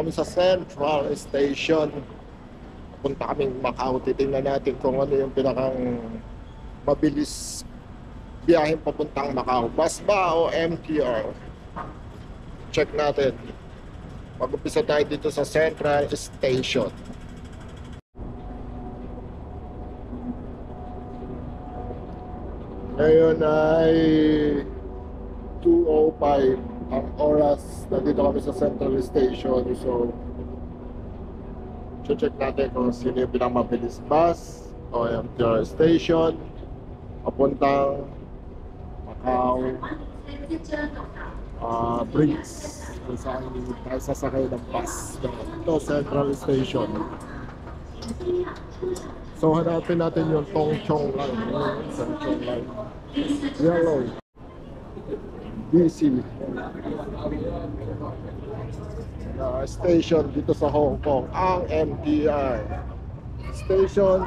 kami sa Central Station. Punta kaming Macau. Titingnan natin kung ano yung pinakang mabilis biyahe papuntang Macau. Bus ba o MTR? Check natin. Mag-umpisa tayo dito sa Central Station. Ngayon ay 2.05 ang oras. Nandito kami sa Central Station. So, check natin kung sino yung pinamabilis bus o MTR station papuntang Macau uh, Bridge kung saan tayo sasakay ng bus ito Central Station so hanapin natin yung Tong Chong Line Tong Chong Line yellow DC uh, station dito sa Hong Kong ang MTR Station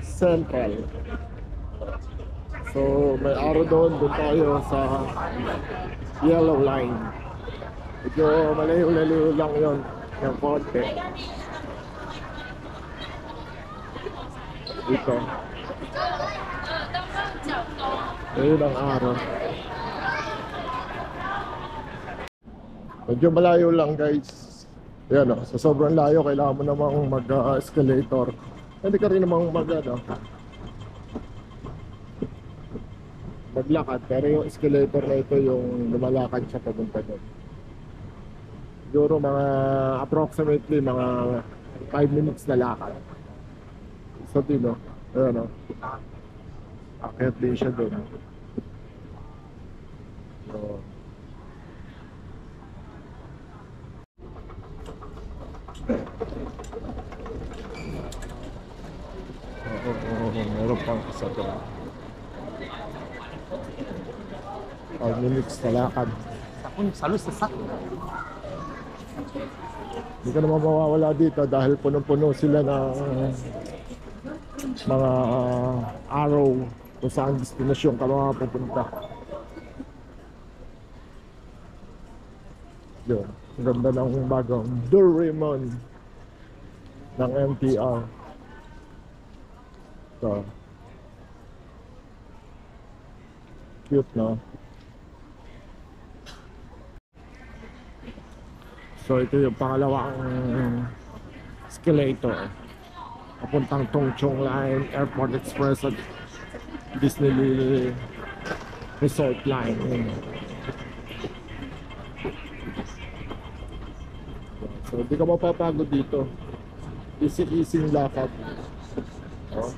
Central So may araw doon, doon tayo sa yellow line. Medyo malayo-layo lang yon ng konti. Dito. Ayun ang araw. Medyo malayo lang guys. Yan o, sa sobrang layo kailangan mo namang mag-escalator. Hindi ka rin namang mag ano, maglakad. Pero yung escalator na ito yung lumalakad siya papunta doon. Siguro mga approximately mga 5 minutes na lakad. So din no? Ayun no akit din siya doon. So doon 5 minutes na lakad. Salos sa sak. Hindi ka naman mawawala dito dahil punong-puno sila ng mga uh, araw kung saan destinasyon ka mga pupunta. Yun. Ang ganda ng bagong Doraemon ng MTR. So, cute no? So ito yung pangalawang escalator papuntang Tongchong Line, Airport Express at Disney Resort Line. So hindi ka mapapagod dito. Easy-easy lakad. Oh.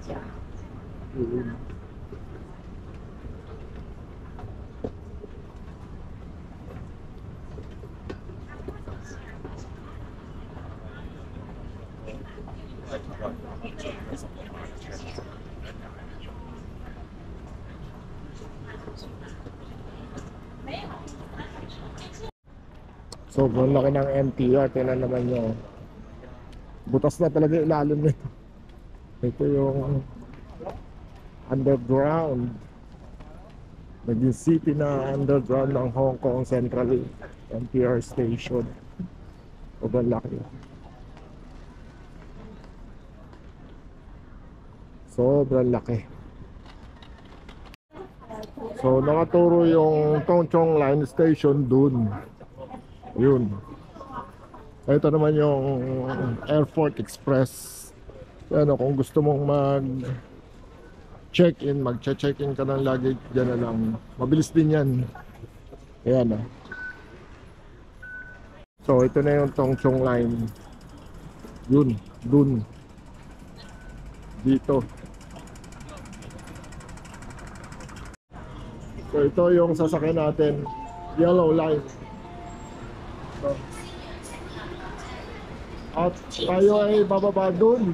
Masya. Mm. Sobrang laki ng MTR. Tingnan naman nyo. Butas na talaga ilalim nito. Ito yung underground. Naging city na underground ng Hong Kong Central MTR Station. Sobrang laki. Sobrang laki. So nakaturo yung Tongchong Line Station dun. Yun. Ito naman yung Airport Express. Ano, kung gusto mong mag check-in, mag-check-in ka ng luggage, dyan na lang. Mabilis din yan. Ayan ah. So, ito na yung Tongchong Line. Yun, dun. Dito. So, ito yung sasakyan natin. Yellow Line. So, at tayo ay bababa dun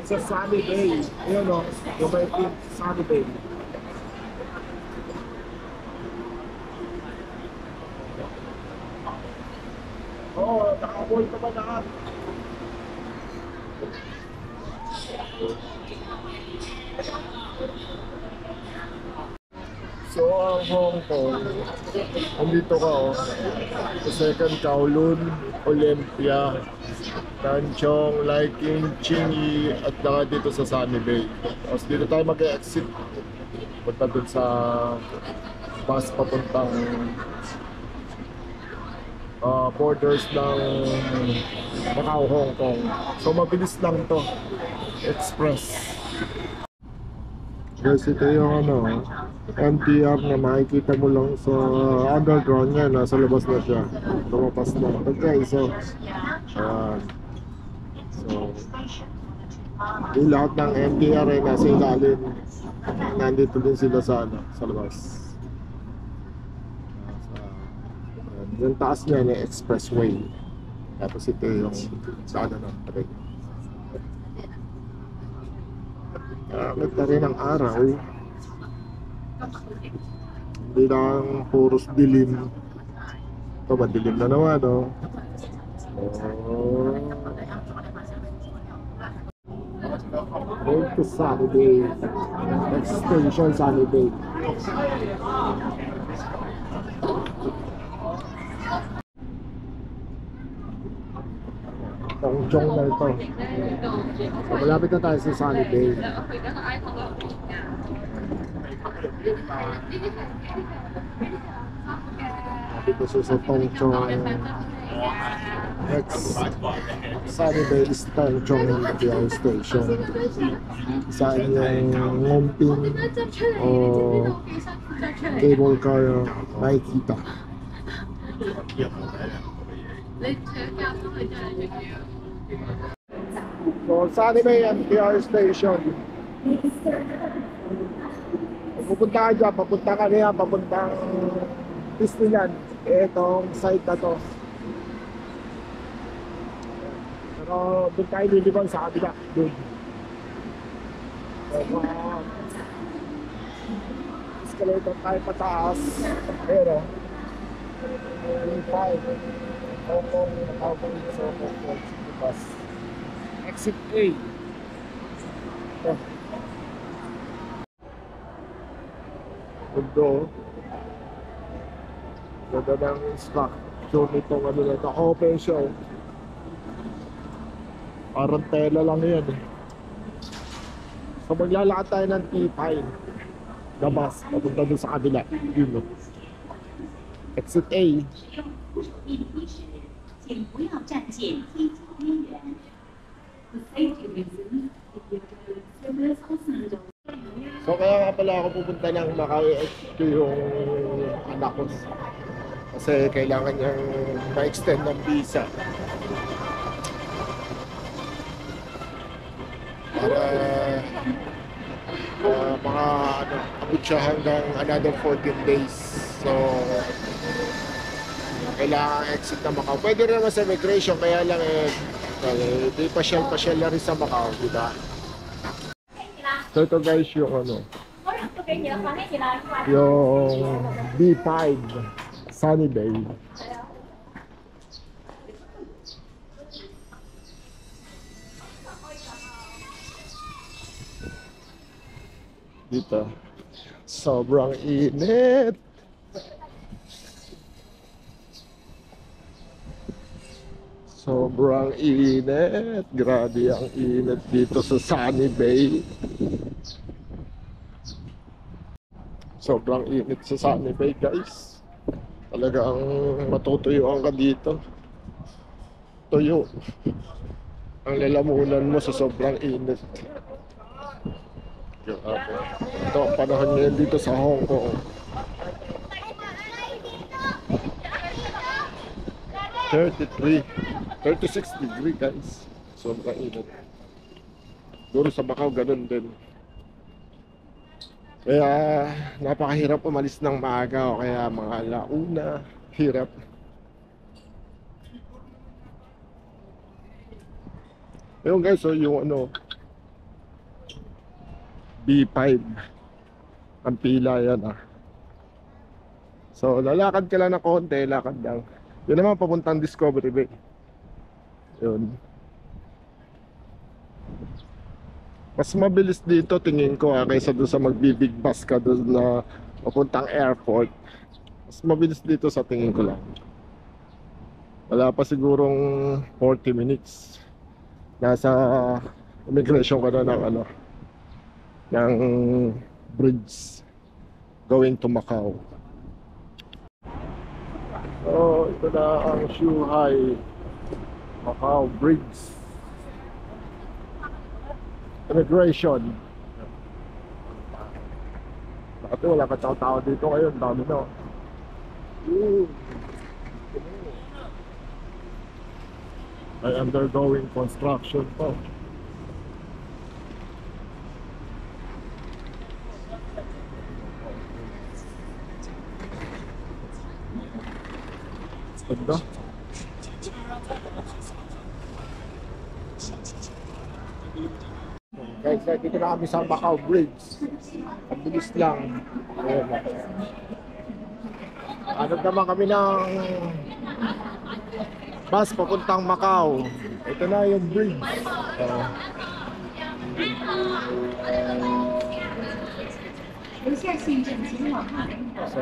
sa Sunny Bay. Ayan o, yung may pink Sunny Bay. Oo, Oo, nakaboy pa ba lahat? So, ang Hong Kong, andito ka oh, sa second Kowloon, Olympia, Tanchong, Liking, Chingy, at saka dito sa Sunny Bay. Tapos dito tayo mag-exit. Punta dun sa bus papuntang ah, borders ng Macau, Hong Kong. So, mabilis lang to. Express. Guys, ito yung ano, MTR na makikita mo lang sa underground niya, nasa labas na siya. Lumapas na. Ito guys, so, ayan. So, yung lahat ng MTR ay nasa ilalim. Nandito din sila sa, ano, sa labas. Nasa, yung taas niya na expressway. Tapos ito yung sa ano na, patay. Gamit na rin ang araw. Hindi lang puros dilim. Ito, madilim na naman, no? Oh. To. Next station, Sunny Bay. Tongchong na. So, malapit na tayo sa Sunny Bay. Dito sa sa Tongchong next Sunny Bay is Tongchong MTR Station. Saan yung ngumping o cable car makikita. So, Sunny Bay MTR Station. Pupunta ka dyan, papunta ka niya, papuntang Disneyland. Itong site na to. Pero doon tayo lilibang sa kabila. Doon. So, uh, escalator tayo pataas. Pero, yung 5. Hong Kong, so Hong Kong City Bus. Exit A. Ito. Mundo. Ganda ng structure nitong ano na ito. Open siya. Parang tela lang yan eh. So maglalakad tayo ng T-Pine. Labas, papunta doon sa kabila. Yun no. Exit A. So kaya nga pala ako pupunta ng Macau HQ yung anak ko. Kasi kailangan niyang ma-extend ng visa. Para uh, mga ano, abot siya hanggang another 14 days. So kailangan exit na Macau. Pwede rin naman sa immigration, kaya lang eh, well, eh, di pasyal-pasyal na rin sa Macau, di ba? So ito guys yung ano, yung B5 Sunny Bay. Dito. Sobrang init. Sobrang init. Grabe ang init dito sa Sunny Bay. Sobrang init sa Sunny Bay guys. Talagang matutuyuan ka dito. Tuyo. Ang lalamunan mo sa sobrang init. Grabe. Ito ang panahon ngayon dito sa Hong Kong. 33, 36 degree guys. Sobrang init. Doon sa Macau ganun din. Kaya napakahirap umalis ng maaga o kaya mga launa. Hirap. Ayun guys, so yung ano B5 ang pila yan ah. So lalakad ka lang ng konti, lakad lang. Yun naman papuntang Discovery Bay. Yun. Mas mabilis dito tingin ko ah, kaysa doon sa magbibig bus ka doon na papuntang airport. Mas mabilis dito sa tingin ko lang. Wala pa sigurong 40 minutes. Nasa immigration ka na ng ano ng bridge going to Macau. So, ito na ang Shuhai Macau Bridge. Immigration. Dati wala ka tao dito ngayon, dami na. Ooh. Ay undergoing construction pa. Ganda. Guys, dito na kami sa Macau Bridge. Ang bilis lang. Ayan na. Ano naman kami ng bus papuntang Macau. Ito na yung bridge. Uh, so,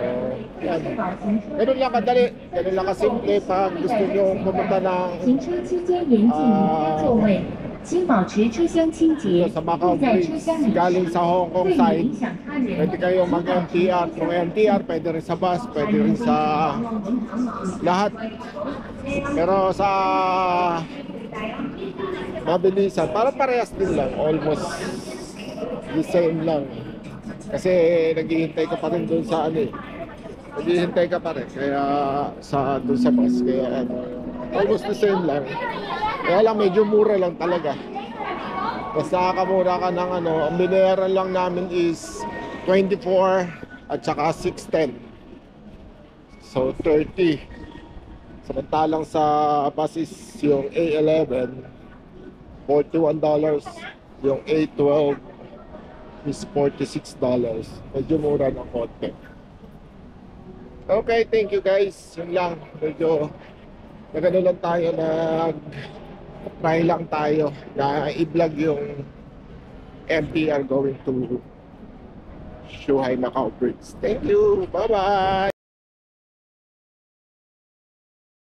yan. 的保行车 Ganun lang kadali. Ganun lang kasimple pag gusto nyo pumunta ng 行车期间严禁离开座位，请保持车厢清洁， sa Macau 并在 Bridge 车厢里 galing 时 sa Hong Kong 对 side. 影响他人 Pwede kayo mag-MTR. Kung MTR, pwede rin sa bus, pwede rin sa lahat. Pero sa mabilisan, parang parehas din lang. Almost the same lang. Kasi naghihintay ka pa rin doon sa ano eh. Naghihintay ka pa rin. Kaya sa doon sa bus. Kaya ano, almost the same lang. Kaya lang medyo mura lang talaga. Mas nakakamura ka ng ano, ang binayaran lang namin is 24 at saka 610. So 30. Samantalang sa bus is yung A11 $41 yung A12 is $46 medyo mura ng konti. Okay thank you guys. Yun lang. Medyo nagano lang tayo nag try lang tayo na i-vlog yung MTR going to Shuhai Macau Bridge thank you. Bye bye